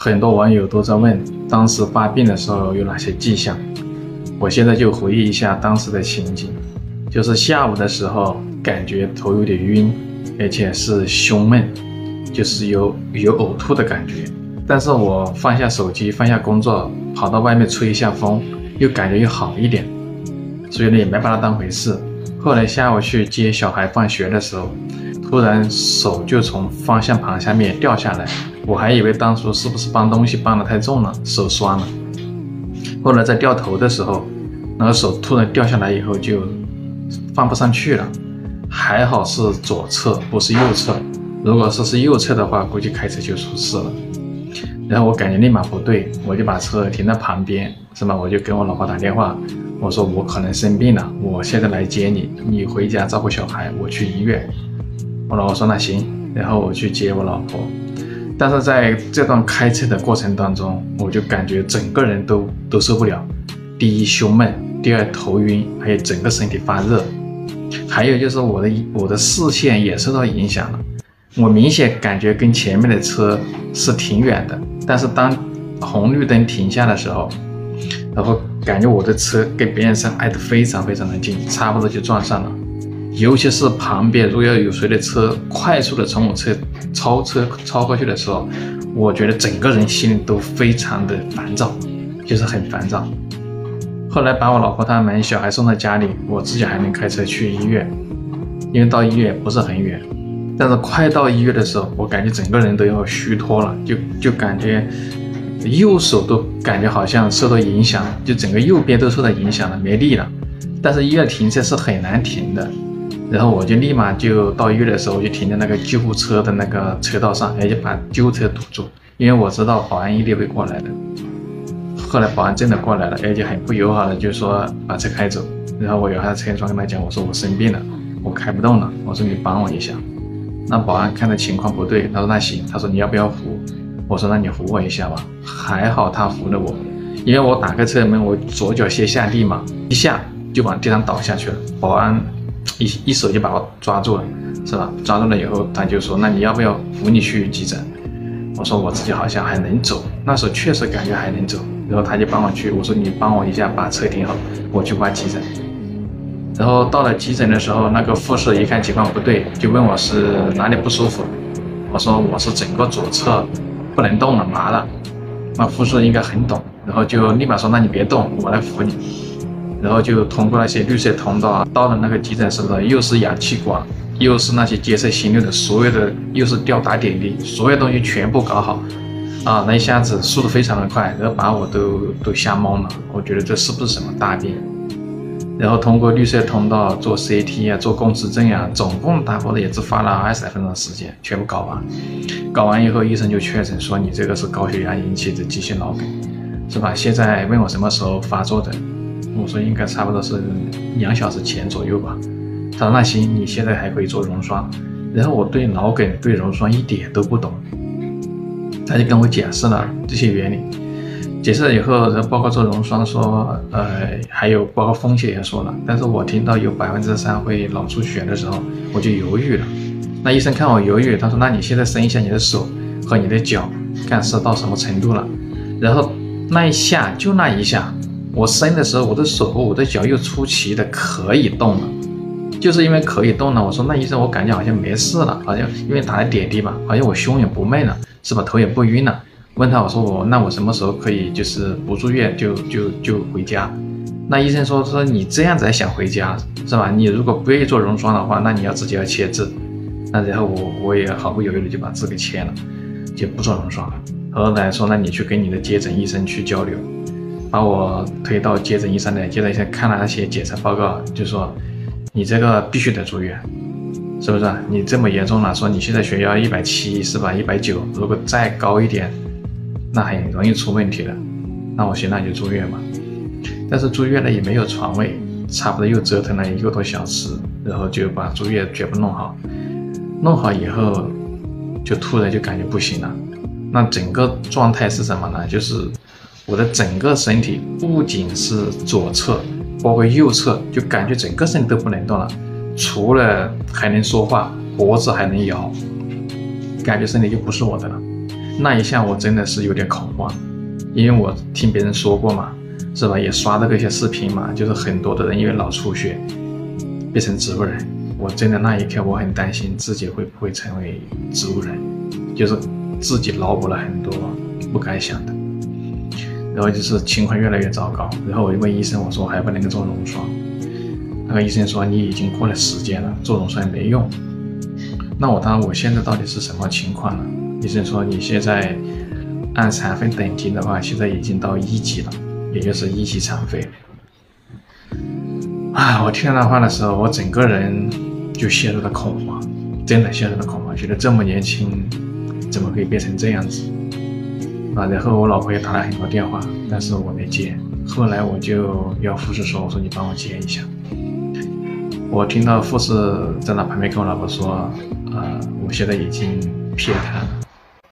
很多网友都在问，当时发病的时候有哪些迹象？我现在就回忆一下当时的情景，就是下午的时候感觉头有点晕，而且是胸闷，就是有有呕吐的感觉。但是我放下手机，放下工作，跑到外面吹一下风，又感觉又好一点，所以呢也没把它当回事。后来下午去接小孩放学的时候，突然手就从方向盘下面掉下来。我还以为当初是不是搬东西搬得太重了，手酸了。后来在掉头的时候，那个手突然掉下来以后就放不上去了。还好是左侧，不是右侧。如果说是右侧的话，估计开车就出事了。然后我感觉立马不对，我就把车停在旁边，是吧？我就跟我老婆打电话，我说我可能生病了，我现在来接你，你回家照顾小孩，我去医院。我老婆说那行，然后我去接我老婆。但是在这段开车的过程当中，我就感觉整个人都都受不了。第一胸闷，第二头晕，还有整个身体发热，还有就是我的我的视线也受到影响了。我明显感觉跟前面的车是挺远的，但是当红绿灯停下的时候，然后感觉我的车跟别人是挨得非常非常的近，差不多就撞上了。尤其是旁边如果要有谁的车快速的从我车超车超过去的时候，我觉得整个人心里都非常的烦躁，就是很烦躁。后来把我老婆他们小孩送到家里，我自己还能开车去医院，因为到医院不是很远。但是快到医院的时候，我感觉整个人都要虚脱了，就就感觉右手都感觉好像受到影响，就整个右边都受到影响了，没力了。但是医院停车是很难停的。然后我就立马就到医院的时候，我就停在那个救护车的那个车道上，而且把救护车堵住，因为我知道保安一定会过来的。后来保安真的过来了，而且很不友好的就说把车开走。然后我摇下车窗跟他讲，我说我生病了，我开不动了，我说你帮我一下。那保安看的情况不对，他说那行，他说你要不要扶？我说那你扶我一下吧。还好他扶了我，因为我打开车门，我左脚先下地嘛，一下就往地上倒下去了。保安。一一手就把我抓住了，是吧？抓住了以后，他就说：“那你要不要扶你去急诊？”我说：“我自己好像还能走，那时候确实感觉还能走。”然后他就帮我去，我说：“你帮我一下，把车停好，我去挂急诊。”然后到了急诊的时候，那个护士一看情况不对，就问我是哪里不舒服。我说：“我是整个左侧不能动了，麻了。”那护士应该很懂，然后就立马说：“那你别动，我来扶你。”然后就通过那些绿色通道啊到了那个急诊室的，又是氧气管，又是那些监测心率的，所有的又是吊打点滴，所有东西全部搞好，啊，那一下子速度非常的快，然后把我都都吓懵了。我觉得这是不是什么大病？然后通过绿色通道做 CT 啊，做共识症啊，总共大概也只花了二十来分钟时间，全部搞完。搞完以后，医生就确诊说你这个是高血压引起的急性脑梗，是吧？现在问我什么时候发作的？我说应该差不多是两小时前左右吧。他说那行，你现在还可以做溶栓。然后我对脑梗、对溶栓一点都不懂，他就跟我解释了这些原理。解释了以后，然后包括做溶栓，说呃还有包括风险也说了。但是我听到有百分之三会脑出血的时候，我就犹豫了。那医生看我犹豫，他说那你现在伸一下你的手和你的脚，看是到什么程度了。然后那一下就那一下。我伸的时候，我的手和我的脚又出奇的可以动了，就是因为可以动了。我说那医生，我感觉好像没事了，好像因为打了点滴吧，好像我胸也不闷了，是吧？头也不晕了。问他我说我那我什么时候可以就是不住院就就就回家？那医生说说你这样子还想回家是吧？你如果不愿意做溶栓的话，那你要自己要签字。那然后我我也毫不犹豫的就把字给签了，就不做溶栓了。后来说那你去跟你的接诊医生去交流。把我推到接诊医生的，接诊医生看了那些检查报告，就说你这个必须得住院，是不是？你这么严重了，说你现在血压一百七是吧？一百九，如果再高一点，那很容易出问题的。那我行，那就住院吧。但是住院了也没有床位，差不多又折腾了一个多小时，然后就把住院全部弄好。弄好以后，就突然就感觉不行了。那整个状态是什么呢？就是。我的整个身体不仅是左侧，包括右侧，就感觉整个身体都不能动了，除了还能说话，脖子还能摇，感觉身体就不是我的了。那一下我真的是有点恐慌，因为我听别人说过嘛，是吧？也刷到过一些视频嘛，就是很多的人因为脑出血变成植物人。我真的那一刻我很担心自己会不会成为植物人，就是自己脑补了很多不该想的，然后就是情况越来越糟糕。然后我就问医生，我说还不能够做溶栓。那个医生说你已经过了时间了，做溶栓没用。那我当我现在到底是什么情况呢？医生说你现在按残废等级的话，现在已经到一级了，也就是一级残废。啊，我听到那话的时候，我整个人。就陷入了恐慌，真的陷入了恐慌，觉得这么年轻，怎么可以变成这样子啊？然后我老婆也打了很多电话，但是我没接。后来我就要护士说：“我说你帮我接一下。”我听到护士在那旁边跟我老婆说：“啊，我现在已经撇瘫了。”